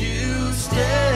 you stay?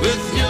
You with your